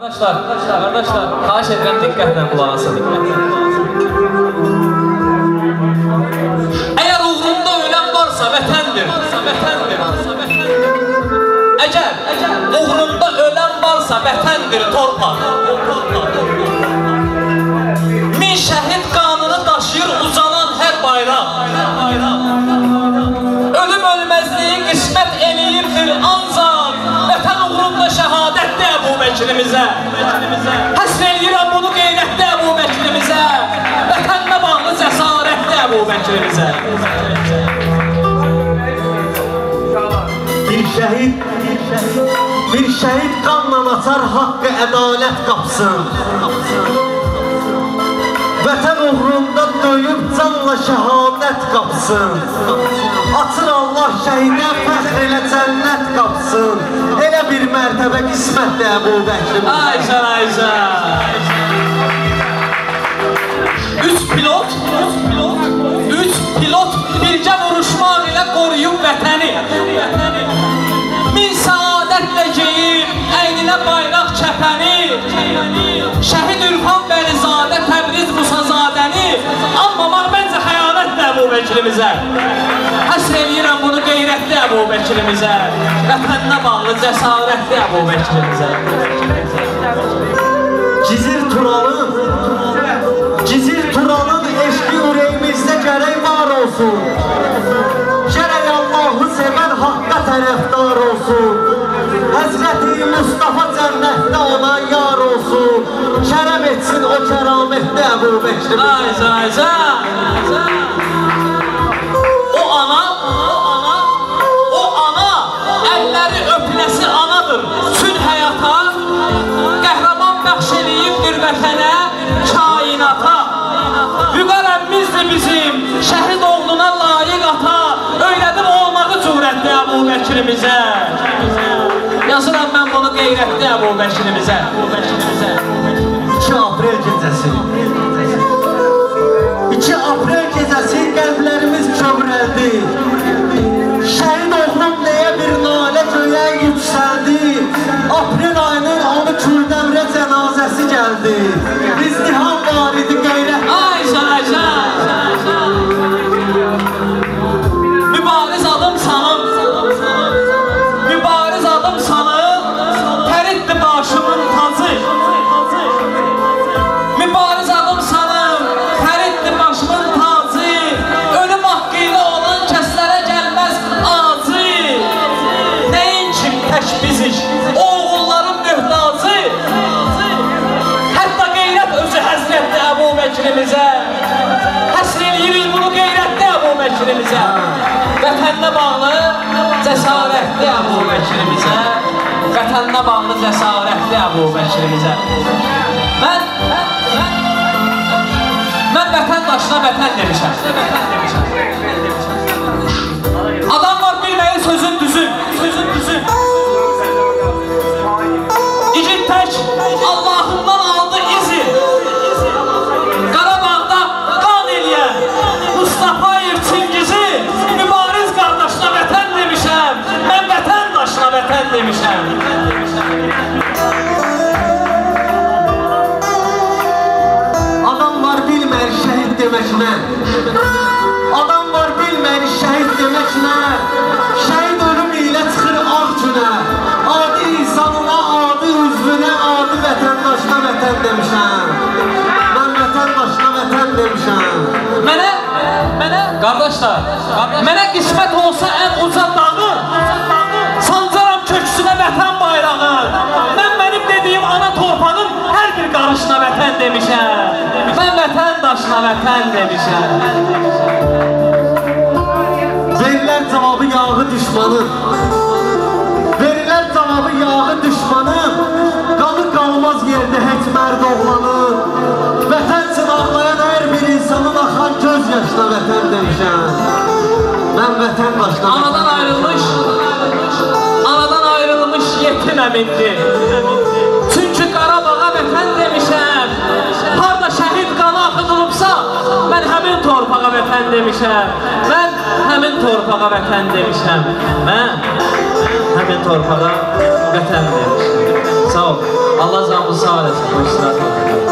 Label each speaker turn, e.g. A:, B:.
A: Arkadaşlar, arkadaşlar, xahiş edirəm diqqətlə qulaq asın. Əgər uğrunda ölən varsa vətəndir, vətəndir. Uğrunda ölən varsa vətəndir torpaq. Min Bəkirimizə. Həsr eləyirəm bunu qeyrətdə Əbu Bəkirimizə. Vətənlə bağlı cəsarətdə Əbu Bəkirimizə.
B: Bir şəhid bir şəhid qanla açar haqqı ədalət qapsın. Vətən uğrunda döyüb canla şəhadət qapsın. Açır Allah şəhidə fəxr elə cənnət qapsın. Elə bir mərtəbə qismətdir Əbu Bəkrim.
A: Ayşə, Ayşə. Üç pilot, üç pilot bircə vuruşmaq ilə qoruyub vətəni. Min saadətlə geyib, əyninə bayraq kəpəni. Şəhid Ürfan Bəlizadə, Əbu Bəkirimizə. Həsr eləyirəm bunu qeyrətli Əbu Bəkirimizə. Vətəninə bağlı cəsarətli Əbu Bəkirimizə.
B: Gizir Turalın Gizir Turalın eşqi ürəyimizdə gərək var olsun Gərək Allahı sevən haqqa tərəfdar olsun Həzrəti Mustafa cənnətdə ona yar olsun Kərəm etsin o kəramətli Əbu Bəkrim
A: Ayza, ayza. O vətənə, kainata. Vüqar əmmizdir bizim, şəhid oğluna layiq ata, öylədim olmağı cürətli Əbu Bəkirimizə. Yazıram mən bunu qeyrətli Əbu Bəkirimizə. Əbu Bəkirimizə. Sunday. Əbu Bəkirimizə Vətəninə bağlı cəsarətli Əbu Bəkirimizə Vətəninə bağlı cəsarətli Əbu Bəkirimizə Mən, mən, mən vətən daşına vətən demişəm. Adam var bilməyir sözün düzün,
B: nə Adam var bilmər şəhid demək nə Şəhid ölüm ilə çıxır ağ günə Adi insanına, adi üzvünə, adi vətəndaşına vətən demişəm. Mən vətəndaşına vətən demişəm.
A: Mənə, mənə Qardaşlar, mənə qismət olsa ən uca dağı vətən demişəm. Mən vətən daşına vətən demişəm.
B: Verilər cavabı yağı düşmanın Verilər cavabı yağı düşmanın Qanı qalmaz yerdə heç mərd oğlanın Vətən üçün ağlayan hər bir insanın axan göz yaşına vətən demişəm. Mən vətən başına
A: Anadan ayrılmış, anadan ayrılmış yetim əmindir. Mən həmin torpağa vətən demişəm. Mən həmin torpağa vətən demişəm. Mən həmin torpağa vətən demişəm. Sağ ol. Allah canımızı sağ sağ olasın.